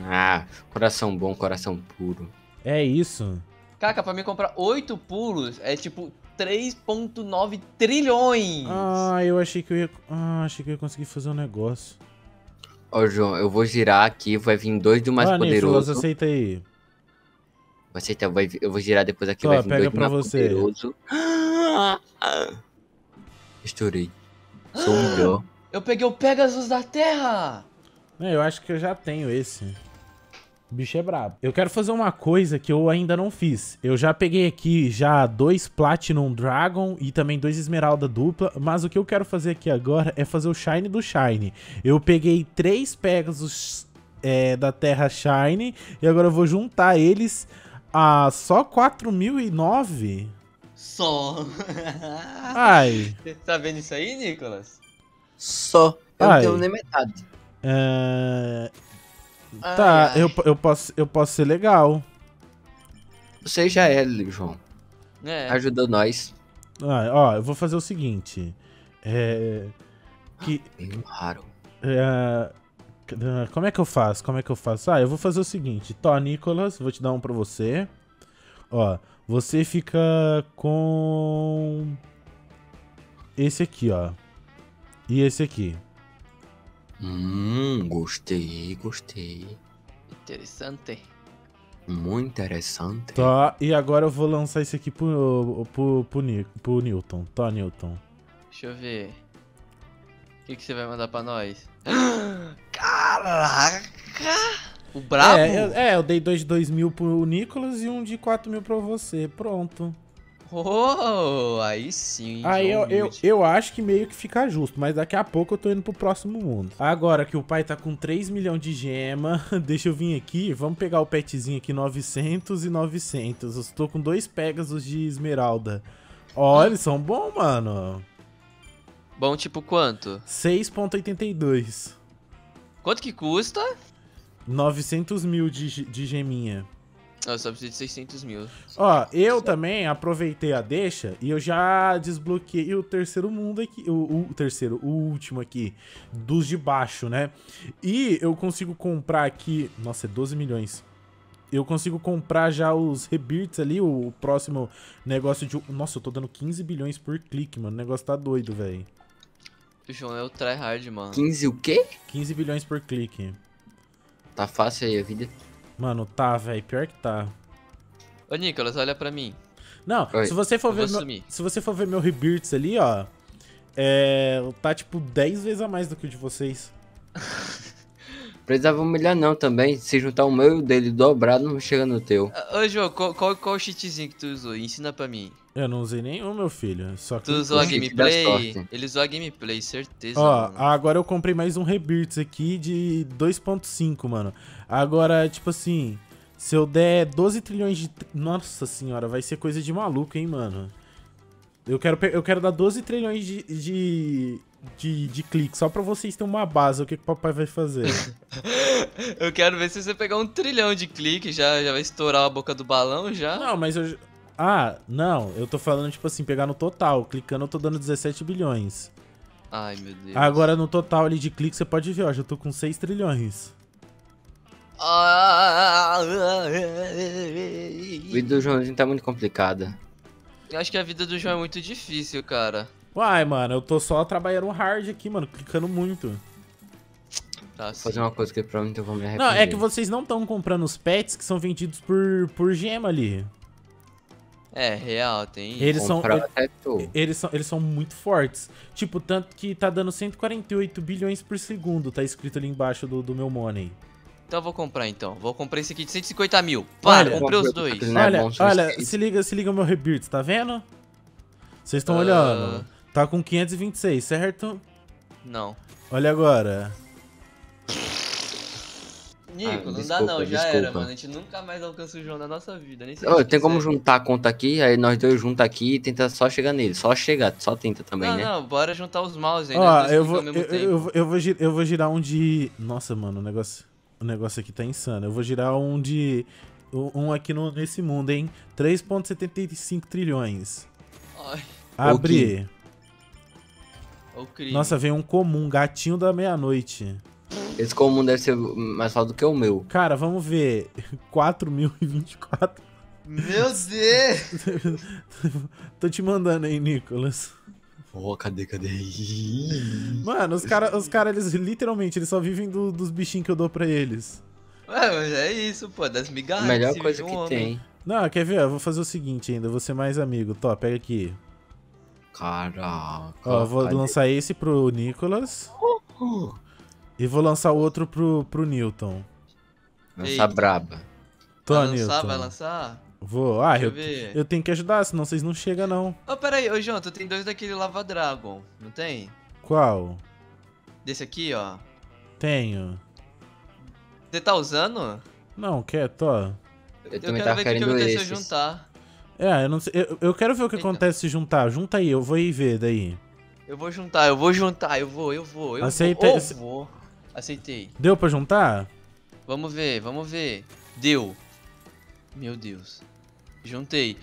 Ah, coração bom, coração puro. É isso. Caca, pra mim comprar 8 pulos é tipo 3.9 trilhões. Ah, eu achei que eu ia. Ah, achei que eu ia conseguir fazer um negócio. Ó, João, eu vou girar aqui, vai vir dois do mais ah, Nicolas, poderoso. aceita aí. Vai aceitar, vai, vir- eu vou girar depois aqui, Tó, vai vir pega dois pra você. poderoso. Estourei. Sou o melhor. Eu peguei o Pegasus da Terra. É, eu acho que eu já tenho esse. O bicho é brabo. Eu quero fazer uma coisa que eu ainda não fiz. Eu já peguei aqui já dois Platinum Dragon e também dois Esmeralda dupla, mas o que eu quero fazer aqui agora é fazer o Shine do Shine. Eu peguei três Pegasus é, da Terra Shine e agora eu vou juntar eles a só 4.009. Só. Ai. tá vendo isso aí, Nicolas? Só. Eu Ai. não tenho nem metade. é, Tá, Ai, ai. eu, eu, posso, eu posso ser legal. Você já é, João. É. Ajudou nós. Ah, ó, eu vou fazer o seguinte. É. Que. Bem raro. é, ah, como é que eu faço? Como é que eu faço? Ah, eu vou fazer o seguinte. Tó, Nicolas, vou te dar um pra você. Ó, você fica com. Esse aqui, ó. E esse aqui. Hum, gostei, gostei. Interessante. Muito interessante. Tá, e agora eu vou lançar esse aqui pro, pro, pro, pro Newton. Tá, Newton. Deixa eu ver. O que, que você vai mandar pra nós? Caraca! O brabo? É, eu, é, eu dei dois de 2 mil pro Nicolas e um de 4 mil pra você. Pronto. Oh, aí sim. Aí eu, eu, eu acho que meio que fica justo, mas daqui a pouco eu tô indo pro próximo mundo. Agora que o pai tá com 3 milhões de gema, deixa eu vir aqui, vamos pegar o petzinho aqui 900 e 900. Eu estou com dois Pegasus de esmeralda. Ó, eles são bons, mano. Bom, tipo quanto? 6.82. Quanto que custa? 900 mil de, de geminha. Eu só preciso de 600 mil. Ó, eu também aproveitei a deixa e eu já desbloqueei o terceiro mundo aqui. O, o terceiro, o último aqui. Dos de baixo, né? E eu consigo comprar aqui. Nossa, é 12 milhões. Eu consigo comprar já os rebirths ali, o próximo negócio de. Nossa, eu tô dando 15 bilhões por clique, mano. O negócio tá doido, velho. O João é o tryhard, mano. 15 o quê? 15 bilhões por clique. Tá fácil aí a vida. Mano, tá, velho. Pior que tá. Ô, Nicolas, olha pra mim. Não, Oi. se você for Eu ver. meu- se você for ver meu rebirths ali, ó. É. Tá tipo 10 vezes a mais do que o de vocês. Precisava humilhar não também. Se juntar o meu e o dele dobrado, não chega no teu. Ah, Ô, João, qual, qual, qual o cheatzinho que tu usou? Ensina pra mim. Eu não usei nenhum, meu filho. Só que. Tu usou a gameplay? Ele usou a gameplay, certeza. Ó, mano. agora eu comprei mais um Rebirths aqui de 2.5, mano. Agora, tipo assim, se eu der 12 trilhões de. Nossa senhora, vai ser coisa de maluco, hein, mano. Eu quero, eu quero dar 12 trilhões de, de, de, de cliques, só pra vocês terem uma base. O que, que o papai vai fazer? Eu quero ver se você pegar um trilhão de cliques, já, já vai estourar a boca do balão já. não, mas eu. Ah, não, eu tô falando, tipo assim, pegar no total. Clicando, eu tô dando 17 bilhões. Ai, meu Deus. Agora, no total ali de cliques, você pode ver, ó, já tô com 6 trilhões. Ah, A vida do Joãozinho tá muito complicada. Eu Acho que a vida do João é muito difícil, cara. Uai, mano, eu tô só trabalhando hard aqui, mano, clicando muito. Tá Vou assim. fazer uma coisa que provavelmente eu vou me arrepender. Não, é que vocês não estão comprando os pets que são vendidos por, por gema ali. É, real, tem isso. Eles são, e- tô. eles são eles são muito fortes. Tipo, tanto que tá dando 148 bilhões por segundo, tá escrito ali embaixo do, do meu money. Então eu vou comprar então. Vou comprar esse aqui de 150 mil. Para, Olha, comprei os dois. olha, olha, se liga, se liga o meu Rebirth, tá vendo? Vocês estão Ah. olhando. Tá com 526, certo? Não. Olha agora. Nico, Ah, não dá desculpa, não, já desculpa. era, mano. A gente nunca mais alcança o João na nossa vida. Nem se a Ô, gente tem como quiser. juntar a conta aqui, aí nós dois junta aqui e tenta só chegar nele. Só chegar, só tenta também, Não, né? não, bora juntar os mouse aí, Ó, eu vou, eu, vou- eu, vou, gi- eu vou girar um de. Nossa, mano, o negócio, o negócio aqui tá insano. Eu vou girar um de. Um aqui no, nesse mundo, hein? 3,75 trilhões. Ai, Abrir. Nossa, veio um comum, gatinho da meia-noite. Esse comum deve ser mais fácil do que o meu. Cara, vamos ver. 4.024. Meu Deus! Tô te mandando aí, Nicolas. Ô, cadê, cadê? Mano, os caras, os cara, eles literalmente, eles só vivem do- dos bichinhos que eu dou pra eles. Ué, mas é isso, pô, das migalhas. Melhor coisa que homem. tem. Não, quer ver? Eu vou fazer o seguinte ainda, eu vou ser mais amigo. Tó, pega aqui. Caraca. Ó, eu vou cadê? lançar esse pro Nicolas. E vou lançar o outro pro, pro Newton. Eita. braba. Tô, Vai lançar, Newton. vai lançar? Vou. Ah, Deixa eu, eu ver. eu tenho que ajudar, senão vocês não chegam, não. Ô, peraí, ô João, tu tem dois daquele Lava Dragon, não tem? Qual? Desse aqui, ó. Tenho. Você tá usando? Não, quer, Tó. Eu, também quero ver o que acontece se eu esses. juntar. É, eu não sei. Eu, eu quero ver o que Eita. acontece se juntar. Junta aí, eu vou ir ver daí. Eu vou juntar, eu vou juntar, eu vou, eu vou, eu Aceita vou. esse- Eu vou. Aceitei. Deu pra juntar? Vamos ver, vamos ver. Deu. Meu Deus. Juntei.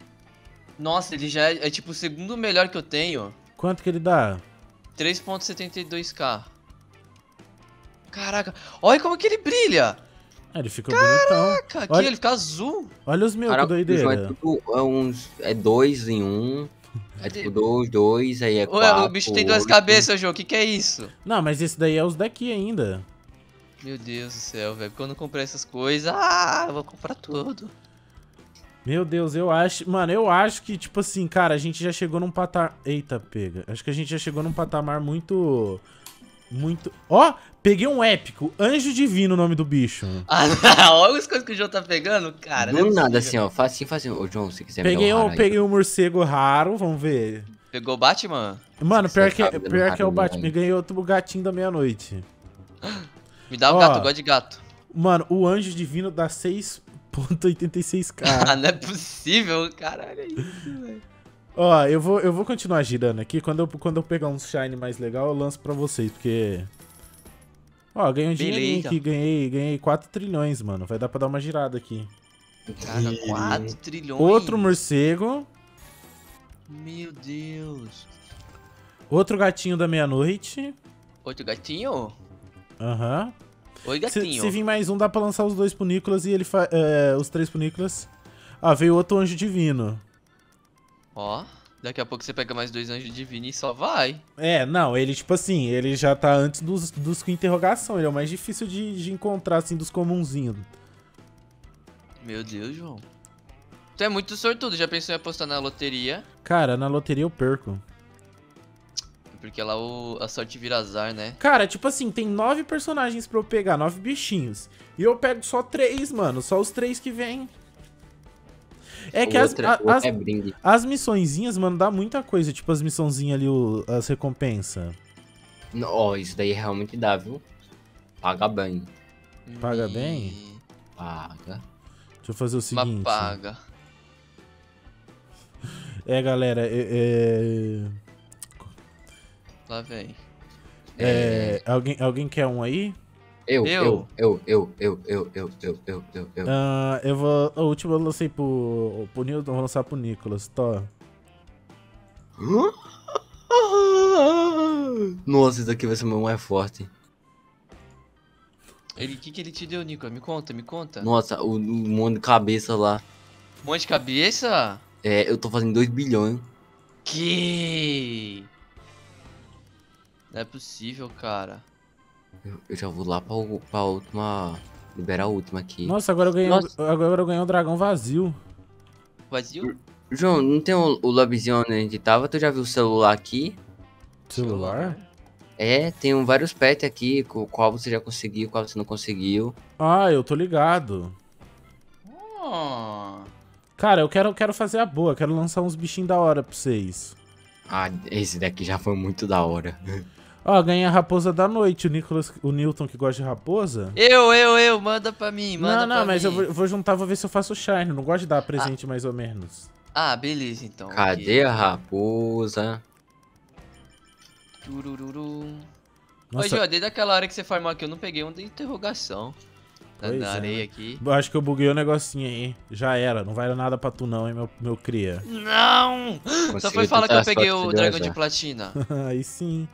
Nossa, ele já é, é tipo o segundo melhor que eu tenho. Quanto que ele dá? 3.72k. Caraca, olha como que ele brilha. Ah, ele fica bonitão. Caraca, aqui Olha- ele fica azul. Olha os meus, que Caraca, o João é doideira. tudo é uns. É dois em um. É tipo dois, dois, aí é Ué, quatro. o bicho tem duas oito. cabeças, João. O que que é isso? Não, mas esse daí é os daqui ainda. Meu Deus do céu, velho. Porque eu comprei essas coisas. Ah, eu vou comprar tudo. Meu Deus, eu acho. Mano, eu acho que, tipo assim, cara, a gente já chegou num patamar. Eita, pega. Acho que a gente já chegou num patamar muito. Muito. Ó, peguei um épico. Anjo Divino o nome do bicho. Ah, não. Olha as coisas que o João tá pegando, cara. não é Do nada, assim, ó. Facinho, facinho. Ô, João, se quiser Peguei me dar um um, raro aí, peguei um morcego raro, vamos ver. Pegou o Batman? Mano, Você pior que, pior que é o Batman. Ganhei outro gatinho da meia-noite. Me dá um Ó. gato, eu gosto de gato. Mano, o Anjo Divino dá 6.86k. Ah, não é possível, caralho. É isso, velho. Ó, eu vou, eu vou continuar girando aqui. Quando eu, quando eu pegar um shine mais legal, eu lanço pra vocês, porque. Ó, ganhei um dinheirinho aqui, ganhei, ganhei 4 trilhões, mano. Vai dar pra dar uma girada aqui. Cara, 4 trilhões. Outro morcego, Meu Deus. outro gatinho da meia-noite. Outro gatinho? Aham. Oi, Se, gatinho. se vir mais um, dá pra lançar os dois pro Nicolas e ele fa é, os três pro Nicolas. Ah, veio outro anjo divino. Ó, daqui a pouco você pega mais dois anjos divinos e só vai. É, não, ele, tipo assim, ele já tá antes dos, dos com interrogação. Ele é o mais difícil de, de encontrar, assim, dos comunzinhos. Meu Deus, João. Tu é muito sortudo. Já pensou em apostar na loteria? Cara, na loteria eu perco. Porque lá o, a sorte vira azar, né? Cara, tipo assim, tem nove personagens pra eu pegar, nove bichinhos. E eu pego só três, mano. Só os três que vem. É que as, Outra- a- outra as, é brinde. as missõezinhas, mano, dá muita coisa. Tipo as missãozinhas ali, o- as recompensas. Ó, isso daí realmente dá, viu? Paga bem. Paga Me- bem? Paga. Deixa eu fazer o Mas seguinte. paga. É, galera, é, é, Lá vem. é, alguém, alguém quer um aí? Eu, Eu. eu, eu, eu, eu, eu, eu, eu, eu, eu, eu. Ah, eu vou. A última eu lancei pro, pro Newton, vou lançar pro Nicolas, Tó. Nossa, isso daqui vai ser meu mais forte. Ele, o que, que ele te deu, Nico? Me conta, me conta. Nossa, o, o monte de cabeça lá. Um monte de cabeça? É, eu tô fazendo 2 bilhões. Que? Não é possível, cara. Eu, eu já vou lá pra, pra última. Liberar a última aqui. Nossa, agora eu ganhei, um- Nossa. agora eu ganhei um dragão vazio. Vazio? João, não tem o, o lobbyzinho onde a gente tava? Tu já viu o celular aqui? Celular? É, tem um, vários pets aqui, com qual você já conseguiu, qual você não conseguiu. Ah, eu tô ligado. Oh. Cara, eu quero, quero fazer a boa, quero lançar uns bichinhos da hora pra vocês. Ah, esse daqui já foi muito da hora. Ó, ganhei a raposa da noite. O Nicholas, o Newton que gosta de raposa. Eu, eu, eu, manda pra mim, manda não, não, mas mim. eu vou, vou juntar, vou ver se eu faço shine. Não gosto de dar presente mais ou menos. Ah, beleza então. Cadê a raposa? Turururu. Nossa, Ô, João, desde aquela hora que você farmou aqui, eu não peguei um de interrogação. Na, Pois na é, areia né? aqui. eu acho que eu buguei o negocinho aí. Já era. Não vai dar nada pra tu não, hein, meu, meu cria. Não! Só Consegui foi falar que eu peguei o dragão de azar. platina. aí sim.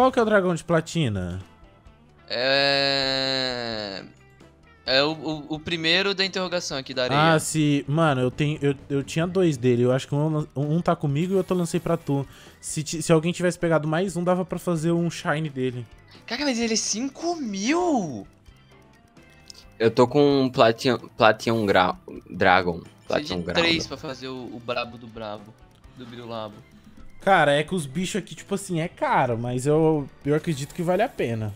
Qual que é o dragão de platina? É. É o, o, o primeiro da interrogação aqui da areia. Ah, se. Mano, eu tenho. Eu, eu tinha dois dele. Eu acho que um, um tá comigo e o outro eu lancei pra tu. Se, ti- se alguém tivesse pegado mais um, dava pra fazer um shine dele. Caraca, mas ele é 5 mil! Eu tô com um Platinum, Platinum gra, Dragon. Precisa Platinum de. 3 pra fazer o, o brabo do brabo. Do Brilabo. Cara, é que os bichos aqui, tipo assim, é caro, mas eu, eu acredito que vale a pena.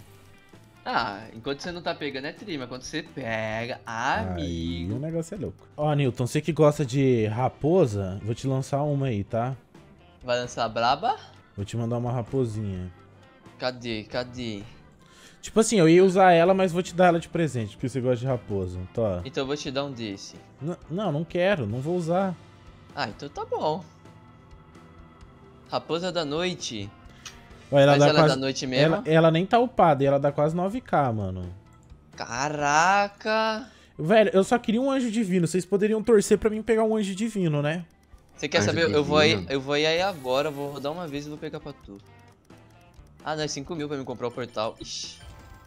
Ah, enquanto você não tá pegando é tri, mas quando você pega, Aí amigo. o negócio é louco. Ó, Newton, você que gosta de raposa, vou te lançar uma aí, tá? Vai lançar braba? Vou te mandar uma raposinha. Cadê? Cadê? Tipo assim, eu ia usar ela, mas vou te dar ela de presente, porque você gosta de raposa. Tá. Então eu vou te dar um desse. N- não, não quero, não vou usar. Ah, então tá bom. Raposa da noite. Ó, ela Mas dá ela é quase... da noite mesmo? ela, ela nem tá upada e ela dá quase 9k, mano. Caraca! Velho, eu só queria um anjo divino. Vocês poderiam torcer pra mim pegar um anjo divino, né? Você quer Anjo saber? Eu vou aí, eu vou ir aí agora, vou rodar uma vez e vou pegar pra tu. Ah, não, é 5 mil pra me comprar o portal. Ixi.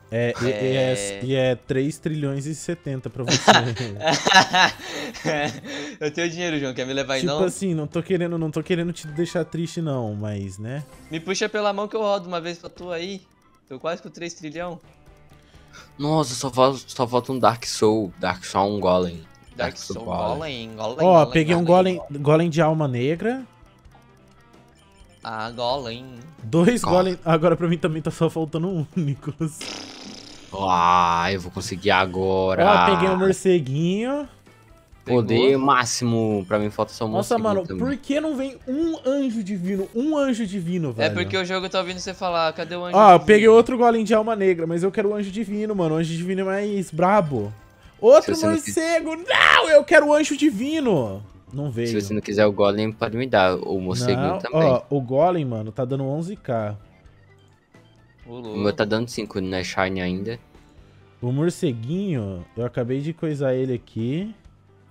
É, e- E, É. é, e é 3 trilhões e 70 pra você. eu tenho dinheiro, João. Quer me levar aí tipo não? assim, não tô querendo, não tô querendo te deixar triste não, mas, né? Me puxa pela mão que eu rodo uma vez pra tu aí. Tô quase com 3 trilhão. Nossa, só falta, só falta um Dark Soul. Dark Soul um Golem. Dark Soul Golem, Golem. Ó, Golem, peguei um golem, golem de alma negra, Ah, Golem. dois Ó. golem, agora pra mim também tá só faltando um, Nicolas. Ah, eu vou conseguir agora. Ó, peguei um morceguinho. Poder Pegou? máximo. Pra mim falta só um Nossa, mano, também. por que não vem um anjo divino? Um anjo divino, É velho. porque o jogo tá ouvindo você falar, cadê o anjo? Ó, eu divino? peguei outro golem de alma negra, mas eu quero o anjo divino, mano. O anjo divino é mais brabo. Outro você não quis- morcego! Não, eu quero o anjo divino! Não veio. Se você não quiser o Golem, pode me dar o morceguinho Não, também. Ó, o golem, mano, tá dando 11k. Ô, O meu tá dando 5, não é Shine ainda. O morceguinho, eu acabei de coisar ele aqui.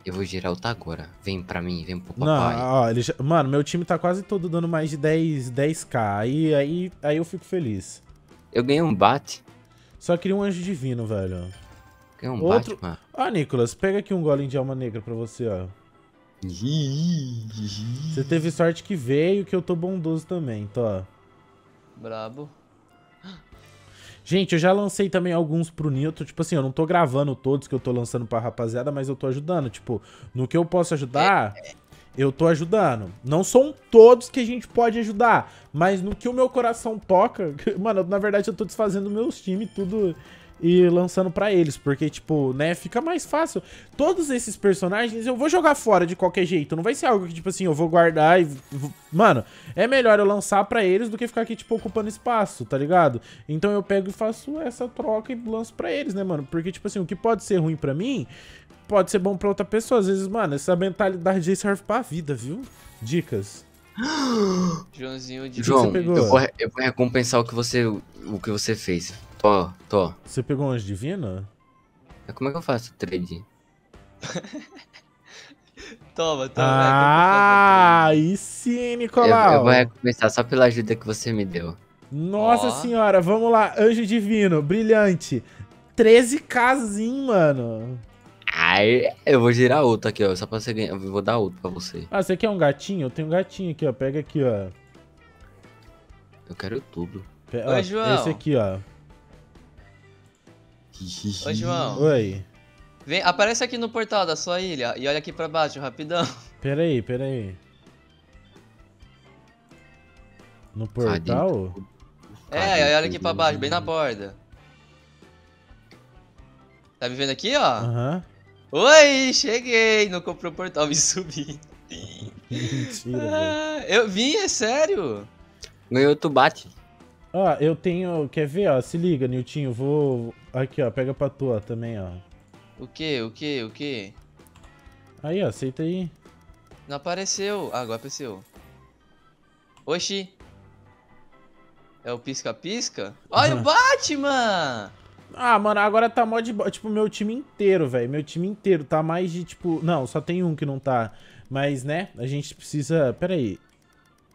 Eu vou girar o agora. Vem pra mim, vem pro Não, papai. ó, ele já... Mano, meu time tá quase todo dando mais de 10, 10k. Aí, aí, aí eu fico feliz. Eu ganhei um bate. Só queria um anjo divino, velho. Ganhei um Outro- bate, mano. Ó, Nicolas, pega aqui um golem de alma negra pra você, ó. Você teve sorte que veio, que eu tô bondoso também, ó. Brabo. Gente, eu já lancei também alguns pro Newton. Tipo assim, eu não tô gravando todos que eu tô lançando pra rapaziada, mas eu tô ajudando. Tipo, no que eu posso ajudar, eu tô ajudando. Não são todos que a gente pode ajudar, mas no que o meu coração toca. Mano, na verdade eu tô desfazendo meus times tudo e lançando pra eles, porque, tipo, né, fica mais fácil. Todos esses personagens eu vou jogar fora de qualquer jeito. Não vai ser algo que, tipo assim, eu vou guardar e. Mano, é melhor eu lançar pra eles do que ficar aqui, tipo, ocupando espaço, tá ligado? Então eu pego e faço essa troca e lanço pra eles, né, mano? Porque, tipo assim, o que pode ser ruim pra mim, pode ser bom pra outra pessoa. Às vezes, mano, essa mentalidade aí serve pra vida, viu? Dicas. Joãozinho de. João, você pegou? eu vou, eu vou recompensar o que você, o que você fez. Tô, tô. Você pegou um anjo divino? Como é que eu faço o trade? Toma, toma. Ah, aí sim, Eu, Nicolau. eu vou recompensar só pela ajuda que você me deu. Nossa Ó. senhora, vamos lá. Anjo divino, brilhante. 13 casinho, mano. Ai, eu vou girar outro aqui, ó. Só pra você ganhar. Eu vou dar outro pra você. Ah, você quer um gatinho? Eu tenho um gatinho aqui, ó. Pega aqui, ó. Eu quero tudo. Pe- Oi, ó, João. Esse aqui, ó. Ô, João. Oi. Vem, aparece aqui no portal da sua ilha e olha aqui pra baixo, rapidão. Pera aí, pera aí. No portal? É, olha aqui pra baixo, bem na borda. Tá me vendo aqui, ó? Aham. Oi, cheguei! Não comprou o portal, me subi. Mentira. Ah, eu vim, é sério? Ganhou tu bate. Ó, eu tenho. Quer ver, ó? Se liga, Niltinho. Vou. Aqui, ó. Pega pra tua também, ó. O que, o que, o que? Aí, ó. Aceita aí. Não apareceu. Ah, agora apareceu. Oxi. É o pisca-pisca? Olha o Batman! Ah, mano, agora tá mó de. Tipo, meu time inteiro, velho. Meu time inteiro tá mais de, tipo. Não, só tem um que não tá. Mas, né? A gente precisa. Pera aí.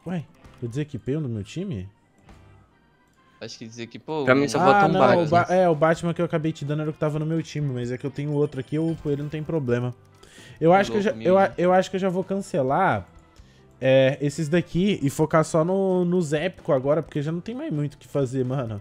Ué, eu desequipei um do meu time? Acho que dizer que, pô. Pra mim só falta ah, um não, Batman. o ba- é, o Batman que eu acabei te dando era o que tava no meu time, mas é que eu tenho outro aqui, eu, ele não tem problema. Eu acho, que eu, já, eu, a- eu acho que eu já vou cancelar é, esses daqui e focar só no, nos épicos agora, porque já não tem mais muito o que fazer, mano.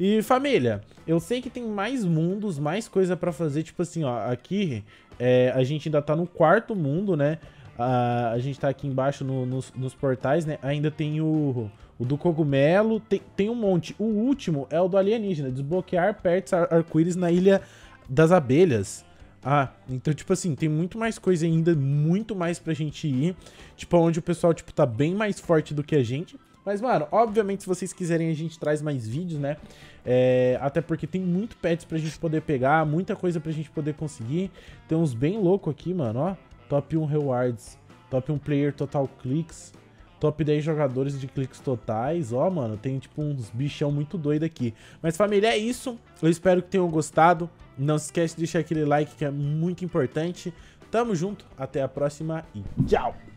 E família, eu sei que tem mais mundos, mais coisa pra fazer, tipo assim, ó, aqui é, a gente ainda tá no quarto mundo, né? Ah, a gente tá aqui embaixo no- nos, nos portais, né? Ainda tem o, o do cogumelo, tem, tem um monte. O último é o do alienígena, desbloquear perto ar- arco-íris na ilha das abelhas. Ah, então, tipo assim, tem muito mais coisa ainda, muito mais pra gente ir. Tipo, onde o pessoal, tipo, tá bem mais forte do que a gente. Mas, mano, obviamente, se vocês quiserem, a gente traz mais vídeos, né? É, até porque tem muito pets pra gente poder pegar, muita coisa pra gente poder conseguir. Tem uns bem loucos aqui, mano, ó. Top 1 rewards, top 1 player total clicks, top 10 jogadores de cliques totais. Ó, mano, tem tipo uns bichão muito doido aqui. Mas família, é isso. Eu espero que tenham gostado. Não se esquece de deixar aquele like que é muito importante. Tamo junto, até a próxima e tchau!